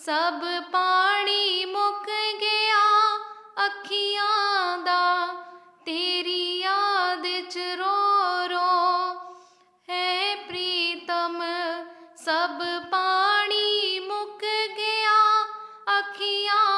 सब पानी मुक गया अखियाँ दा। तेरी याद च रो रो। है प्रीतम, सब पानी मुक गया अखियाँ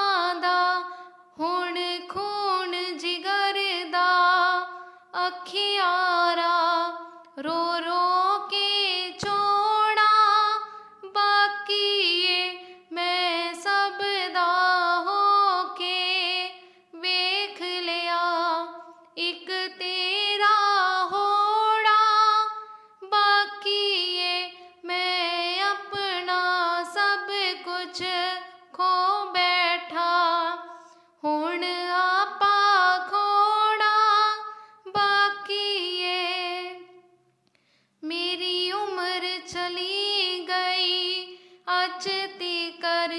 ਗਈ ਅੱਜ ਤੀਕਰ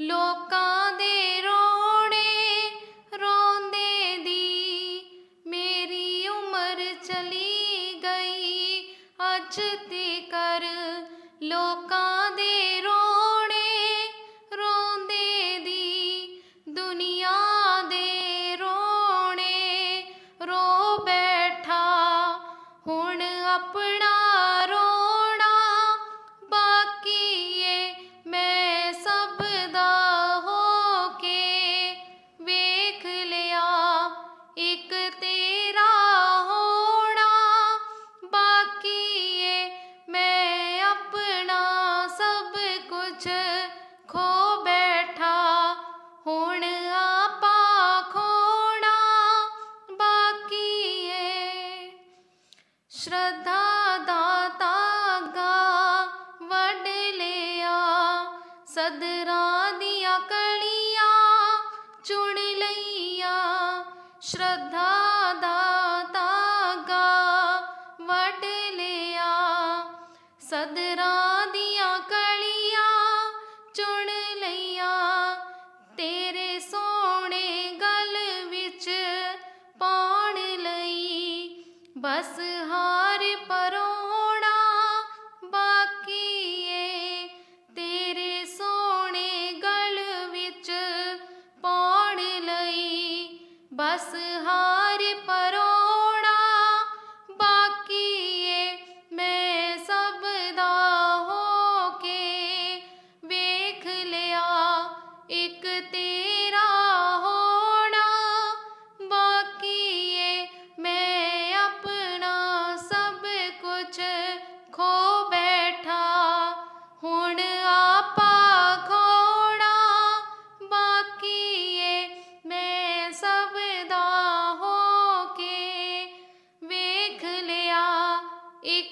ਲੋਕਾਂ ਦੇ ਰੋਣੇ, ਰੋਂਦੇ ਦੀ ਮੇਰੀ ਉਮਰ ਚਲੀ ਗਈ। ਅੱਜ ਤੀਕਰ ਲੋਕਾਂ ਦੇ ਰੋਣੇ, ਰੋਂਦੇ ਦੀ ਦੁਨੀਆ ਦੇ ਰੋਣੇ। ਰੋ ਬੈਠਾ ਹੁਣ ਆਪਣਾ ਹੁਣ ਆਪਾ ਖੋਣਾ ਬਾਕੀ ਏ ਸ਼ਰਧਾ ਦਾ ਤਾਗਾ ਵੱਢ ਲਿਆ ਸਦਰਾਂ ਦੀਆਂ ਕਲੀਆਂ ਚੁਣ ਲਈਆਂ ਸ਼ਰਧਾ ਦਾ ਤਾਗਾ ਵੱਢ ਲਿਆ ਸਦਰਾਂ बस हाँ Y